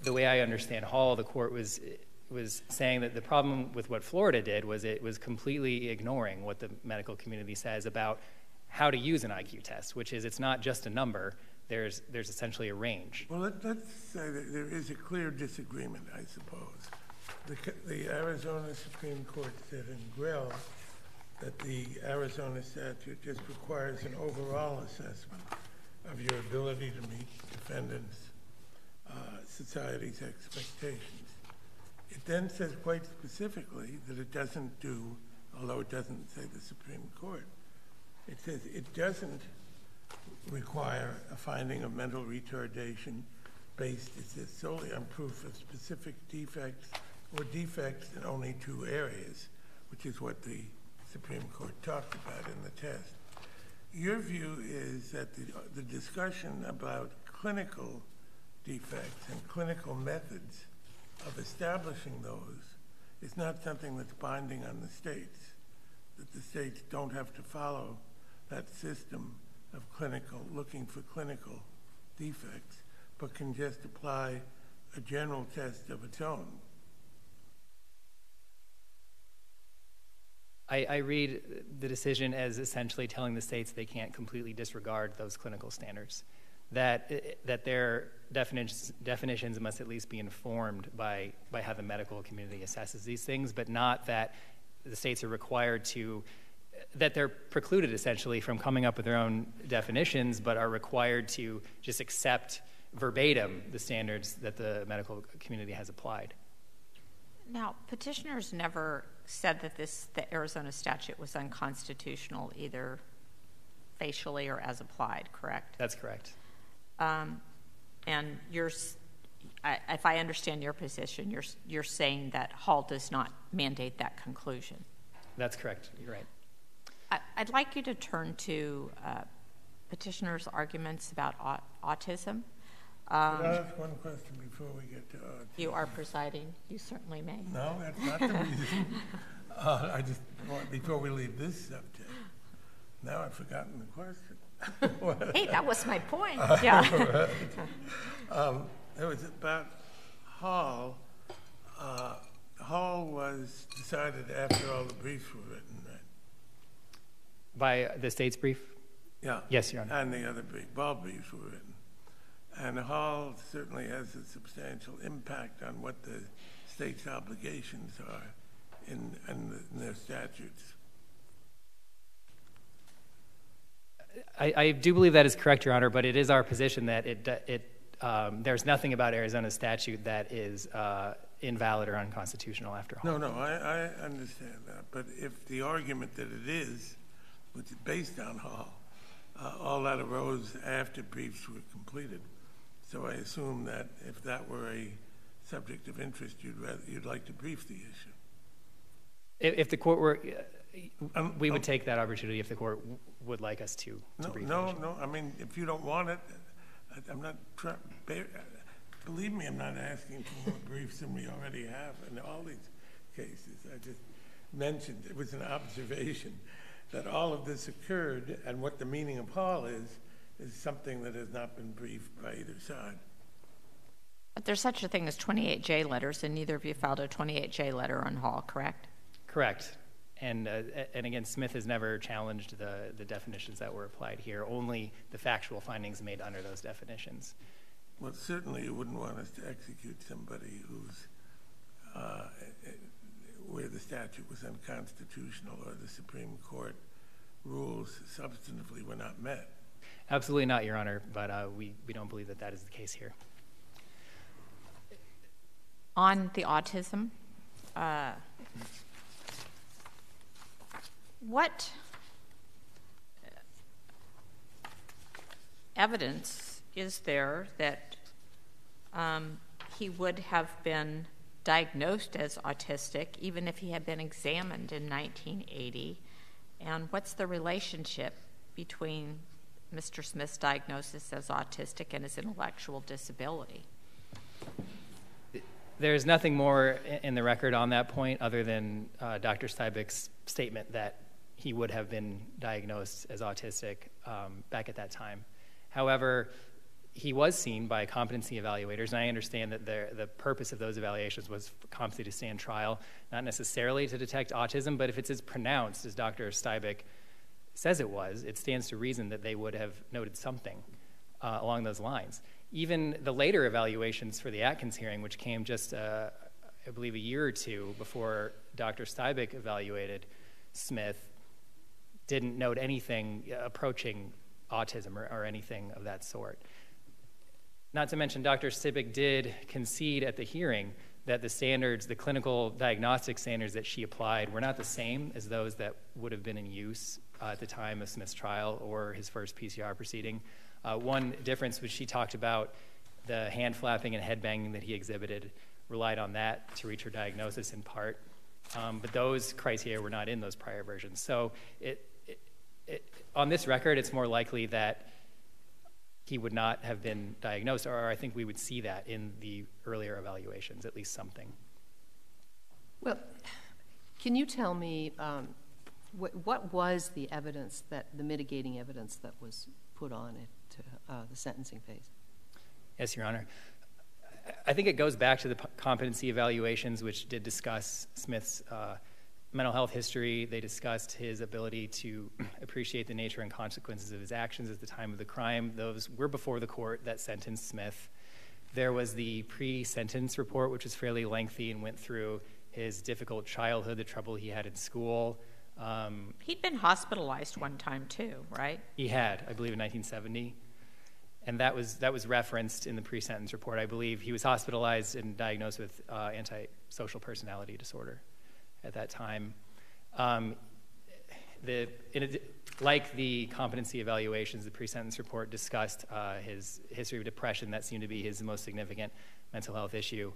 the way I understand Hall, the court was was saying that the problem with what Florida did was it was completely ignoring what the medical community says about how to use an IQ test, which is it's not just a number. There's there's essentially a range. Well, let, us say that there is a clear disagreement, I suppose. The, the Arizona Supreme Court said in Grell that the Arizona statute just requires an overall assessment of your ability to meet defendants' uh, society's expectations. It then says quite specifically that it doesn't do, although it doesn't say the Supreme Court, it says it doesn't require a finding of mental retardation based, it says, solely on proof of specific defects or defects in only two areas, which is what the Supreme Court talked about in the test. Your view is that the, the discussion about clinical defects and clinical methods of establishing those is not something that's binding on the states, that the states don't have to follow that system of clinical, looking for clinical defects, but can just apply a general test of its own. I, I, read the decision as essentially telling the states they can't completely disregard those clinical standards, that, that their definitions, definitions must at least be informed by, by how the medical community assesses these things, but not that the states are required to, that they're precluded essentially from coming up with their own definitions, but are required to just accept verbatim the standards that the medical community has applied. Now, petitioners never said that this the Arizona statute was unconstitutional either facially or as applied, correct? That's correct. Um, and you're, I, if I understand your position, you're you're saying that Hall does not mandate that conclusion. That's correct. You're right. I, would like you to turn to uh, petitioners' arguments about autism. Um, Can I ask one question before we get to autism? You are presiding. You certainly may. No, that's not the reason. uh, I just want, before we leave this subject, now I've forgotten the question. hey, that was my point. Yeah. um, it was about Hall. Uh, Hall was decided after all the briefs were written, right? By the state's brief? Yeah. Yes, Your Honor. And the other brief, all briefs were written. And Hall certainly has a substantial impact on what the state's obligations are in, in, the, in their statutes. I, I, do believe that is correct, Your Honor, but it is our position that it, it, um, there's nothing about Arizona's statute that is uh, invalid or unconstitutional after all. No, no, I, I understand that. But if the argument that it is, which is based on Hall, uh, all that arose after briefs were completed, so I assume that if that were a subject of interest, you'd, rather, you'd like to brief the issue. If, the court were, we would um, take that opportunity if the court would like us to, to no, brief no. No, I mean, if you don't want it, I'm not trying, believe me, I'm not asking for more briefs than we already have in all these cases. I just mentioned, it was an observation that all of this occurred and what the meaning of Hall is is something that has not been briefed by either side. But there's such a thing as 28J letters, and neither of you filed a 28J letter on Hall, correct? Correct. And, uh, and again, Smith has never challenged the, the definitions that were applied here, only the factual findings made under those definitions. Well, certainly you wouldn't want us to execute somebody who's uh, where the statute was unconstitutional or the Supreme Court rules substantively were not met. Absolutely not, Your Honor, but uh, we, we don't believe that that is the case here. On the autism, uh, what evidence is there that um, he would have been diagnosed as autistic even if he had been examined in 1980 And what's the relationship between Mr. Smith's diagnosis as autistic and his intellectual disability? There's nothing more in the record on that point other than uh, Dr. Statement that he would have been diagnosed as autistic um, back at that time. However, he was seen by competency evaluators, and I understand that the, the purpose of those evaluations was competency to stand trial, not necessarily to detect autism, but if it's as pronounced as Dr. Steibich says it was, it stands to reason that they would have noted something uh, along those lines. Even the later evaluations for the Atkins hearing, which came just, uh, I believe, a year or two before Dr. Steibich evaluated Smith, didn't note anything approaching autism or, or anything of that sort. Not to mention, Dr. Steibich did concede at the hearing that the standards, the clinical diagnostic standards that she applied, were not the same as those that would have been in use uh, at the time of Smith's trial or his first PCR proceeding. Uh, one difference was she talked about the hand flapping and head banging that he exhibited, relied on that to reach her diagnosis in part. Um, but those criteria were not in those prior versions. So it, it, on this record, it's more likely that he would not have been diagnosed, or I think we would see that in the earlier evaluations, at least something. Well, can you tell me um, what, what, was the evidence that the mitigating evidence that was put on at uh, the sentencing phase? Yes, Your Honor. I think it goes back to the competency evaluations, which did discuss Smith's uh, mental health history. They discussed his ability to appreciate the nature and consequences of his actions at the time of the crime. Those were before the court that sentenced Smith. There was the pre sentence report, which was fairly lengthy and went through his difficult childhood, the trouble he had in school. Um, He'd been hospitalized one time too, right? He had, I believe, in 1970. And that was, that was referenced in the pre sentence report. I believe he was hospitalized and diagnosed with uh, antisocial personality disorder at that time. Um, the, a, like the competency evaluations, the pre-sentence report discussed uh, his history of depression. That seemed to be his most significant mental health issue.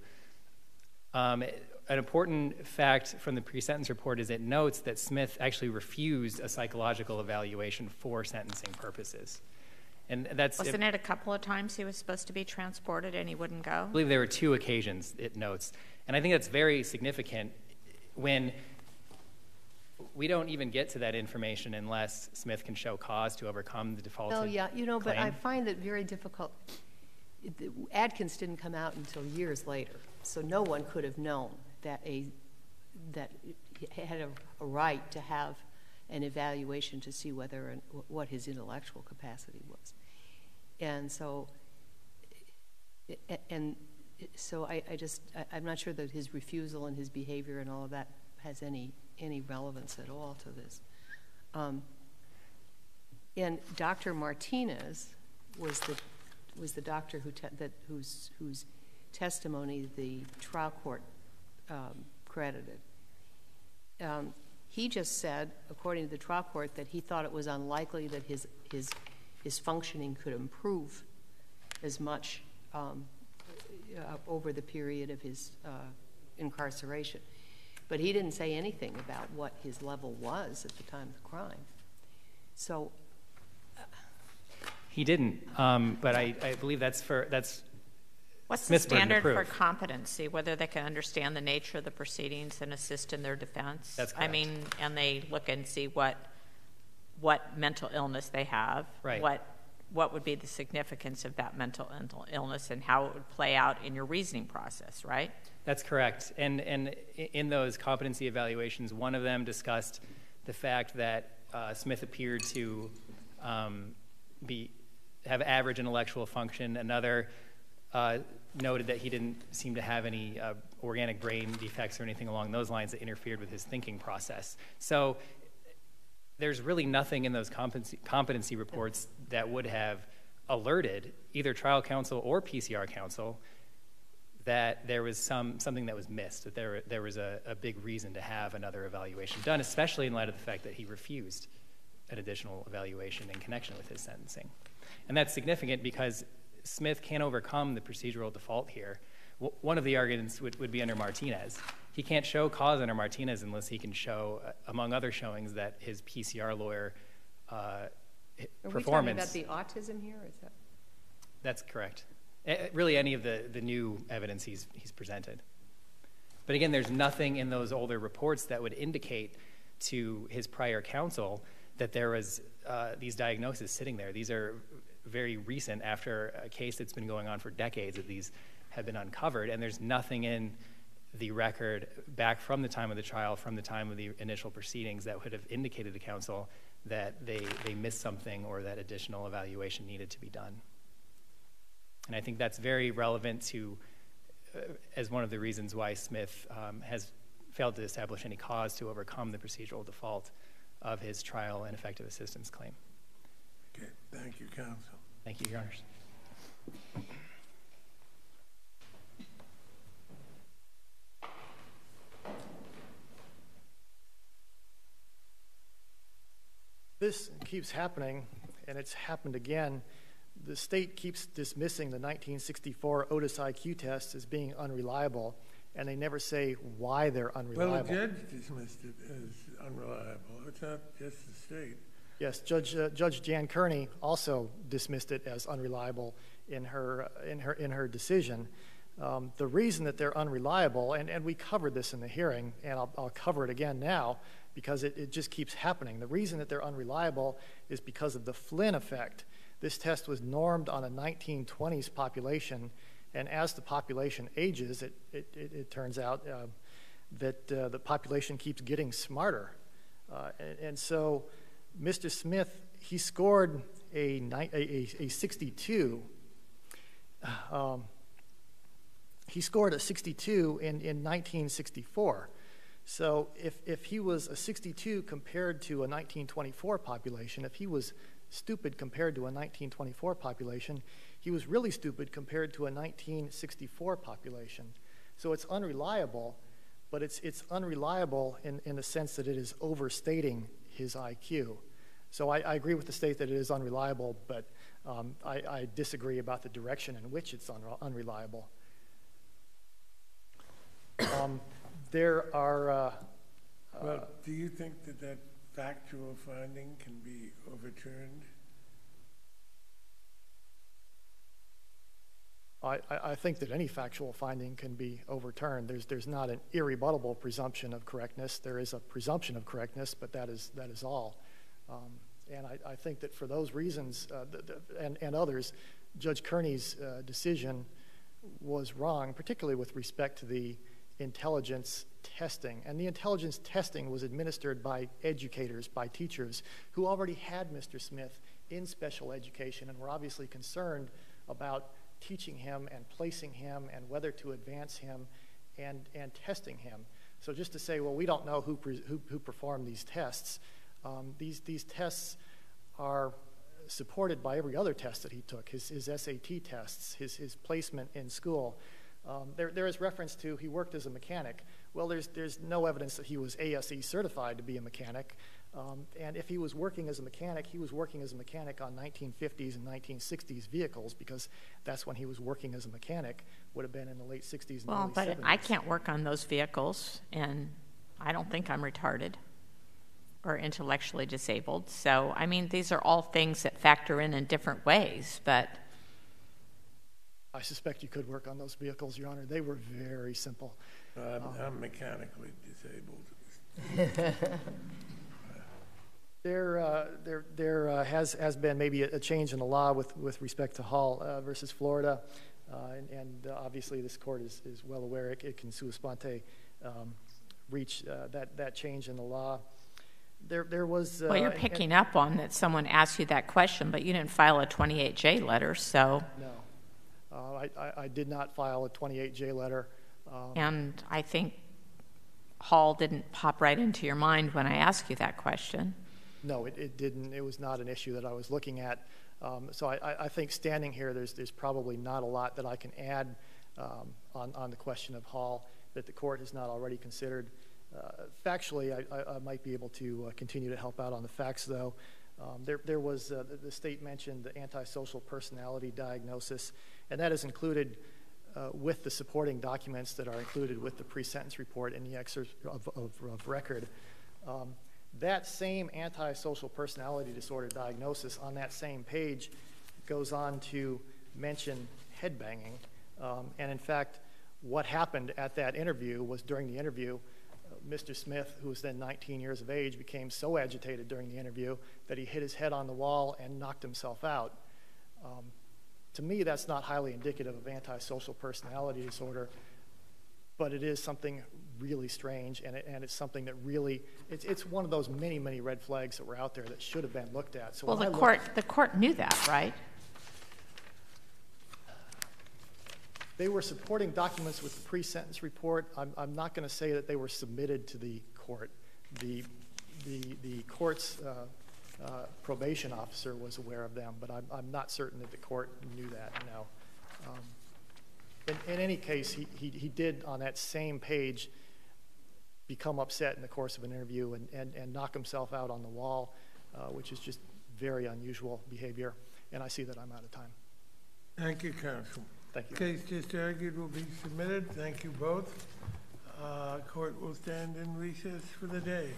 Um, an important fact from the pre-sentence report is it notes that Smith actually refused a psychological evaluation for sentencing purposes. And that's wasn't it, it a couple of times he was supposed to be transported and he wouldn't go? I believe there were two occasions. It notes, and I think that's very significant when we don't even get to that information unless Smith can show cause to overcome the default. Oh, yeah, you know, claim. but I find it very difficult. Atkins didn't come out until years later, so no one could have known that a that had a, a right to have an evaluation to see whether what his intellectual capacity was, and so and so I, just I, am not sure that his refusal and his behavior and all of that has any any relevance at all to this. Um, and Dr. Martinez was the was the doctor who te- that whose whose testimony the trial court um, credited. Um, he just said, according to the trial court, that he thought it was unlikely that his his his functioning could improve as much over the period of his uh, incarceration. But he didn't say anything about what his level was at the time of the crime. So. Uh, he didn't, um, but I, I, believe that's for that's. What's the standard for competency? Whether they can understand the nature of the proceedings and assist in their defense. That's correct. I mean, and they look and see what what mental illness they have, right. what what would be the significance of that mental illness and how it would play out in your reasoning process, right? That's correct. And, and in those competency evaluations, one of them discussed the fact that uh, Smith appeared to um, be, have average intellectual function. Another uh, noted that he didn't seem to have any uh, organic brain defects or anything along those lines that interfered with his thinking process. So there's really nothing in those competency, competency reports that would have alerted either trial counsel or PCR counsel that there was some, something that was missed, that there, there was a, a big reason to have another evaluation done, especially in light of the fact that he refused an additional evaluation in connection with his sentencing. And that's significant because Smith can't overcome the procedural default here. W- one of the arguments would, would be under Martinez he can't show cause under Martinez unless he can show, uh, among other showings, that his PCR lawyer uh, h- Are we talking about the autism here? Is that? That's correct. Really, any of the, the new evidence he's, he's presented. But again, there's nothing in those older reports that would indicate to his prior counsel that there was uh, these diagnoses sitting there. These are very recent after a case that's been going on for decades that these have been uncovered, and there's nothing in the record back from the time of the trial, from the time of the initial proceedings, that would have indicated to counsel that they, they missed something or that additional evaluation needed to be done. And I think that's very relevant to, uh, as one of the reasons why Smith um, has failed to establish any cause to overcome the procedural default of his trial and effective assistance claim. Okay, thank you, counsel. Thank you, Your Honors. This keeps happening, and it's happened again. The state keeps dismissing the 1964 Otis IQ test as being unreliable, and they never say why they're unreliable. Well, the judge dismissed it as unreliable. It's not just the state. Yes, Judge uh, Judge Jan Kearney also dismissed it as unreliable in her in her in her decision. Um, the reason that they're unreliable, and, we covered this in the hearing, and I'll, cover it again now because it, just keeps happening. The reason that they're unreliable is because of the Flynn effect. This test was normed on a 1920s population, and as the population ages, it, turns out uh, that uh, the population keeps getting smarter. Uh, and, so Mr. Smith, he scored a, a, a, a 62. He scored a 62 in, in 1964. So if, if he was a 62 compared to a 1924 population, if he was stupid compared to a 1924 population, he was really stupid compared to a 1964 population. So it's unreliable, but it's, it's unreliable in, in the sense that it is overstating his IQ. So I, I agree with the state that it is unreliable, but um, I, I disagree about the direction in which it's unre- unreliable. Um, there are, uh, Well, do you think that that factual finding can be overturned? I, I I think that any factual finding can be overturned. There's, there's not an irrebuttable presumption of correctness. There is a presumption of correctness, but that is, that is all. Um, and I, I think that for those reasons uh, th- th- and, and others, Judge Kearney's uh, decision was wrong, particularly with respect to the intelligence testing. And the intelligence testing was administered by educators, by teachers who already had Mr. Smith in special education and were obviously concerned about teaching him and placing him and whether to advance him and, and testing him. So just to say, well, we don't know who, pre- who, who performed these tests, um, these, these tests are supported by every other test that he took, his, his SAT tests, his, his placement in school. Um, there, there is reference to he worked as a mechanic. Well, there's, there's no evidence that he was ASE certified to be a mechanic. Um, and if he was working as a mechanic, he was working as a mechanic on 1950s and 1960s vehicles because that's when he was working as a mechanic, would have been in the late 60s and Well, but 70s. I can't work on those vehicles, and I don't think I'm retarded or intellectually disabled. So, I mean, these are all things that factor in in different ways, but I suspect you could work on those vehicles, Your Honor. They were very simple. I'm, I'm mechanically disabled. There, uh, there, there uh, has, has been maybe a, a change in the law with, with respect to Hall uh, versus Florida, uh, and, and uh, obviously this court is, is well aware it, it can sua sponte um, reach uh, that, that change in the law. There, there was. Uh, well, you're and- picking up on that someone asked you that question, but you didn't file a 28J letter, so. No, uh, I, I, I did not file a 28J letter. Um, And I think Hall didn't pop right into your mind when I asked you that question. No, it, it didn't. It was not an issue that I was looking at. Um, so I, I- I think standing here, there's, there's probably not a lot that I can add um, on, on the question of Hall that the court has not already considered. Uh, factually, I, I, I might be able to uh, continue to help out on the facts, though. Um, there, there was, uh, the, the state mentioned the antisocial personality diagnosis, and that is included uh, with the supporting documents that are included with the pre-sentence report and the excerpt of, of, of record. Um, that same antisocial personality disorder diagnosis on that same page goes on to mention headbanging. Um, and in fact, what happened at that interview was during the interview, Mr. Smith, who was then 19 years of age, became so agitated during the interview that he hit his head on the wall and knocked himself out. Um, to me, that's not highly indicative of antisocial personality disorder, but it is something really strange, and, it, and it's something that really, it's, it's one of those many, many red flags that were out there that should have been looked at. So Well, the I court, looked- the court knew that, right? They were supporting documents with the pre-sentence report. I'm, I'm not going to say that they were submitted to the court. The, the, the court's uh, uh, probation officer was aware of them, but I'm, I'm not certain that the court knew that, no. Um, in, in any case, he, he, he did on that same page become upset in the course of an interview and, and, and knock himself out on the wall, uh, which is just very unusual behavior. And I see that I'm out of time. Thank you, counsel. Thank you. Case just argued will be submitted. Thank you both. Uh, Court will stand in recess for the day.